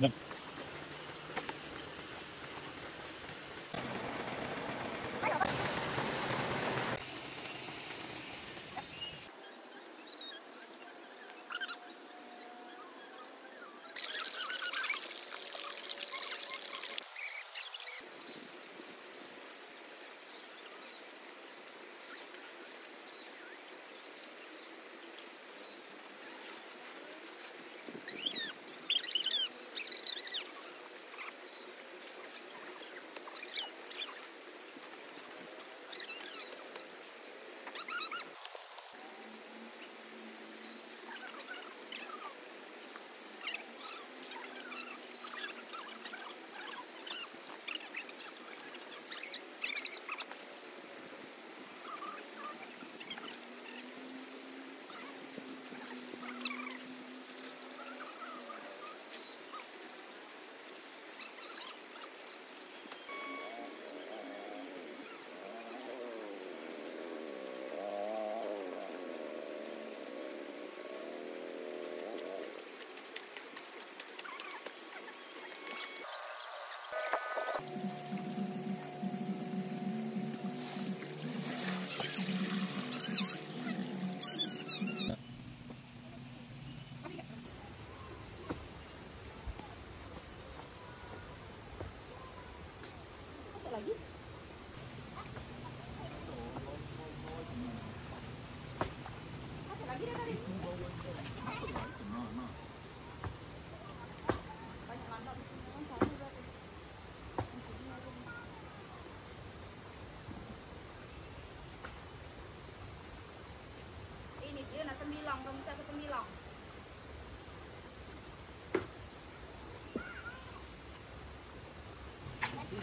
Yep.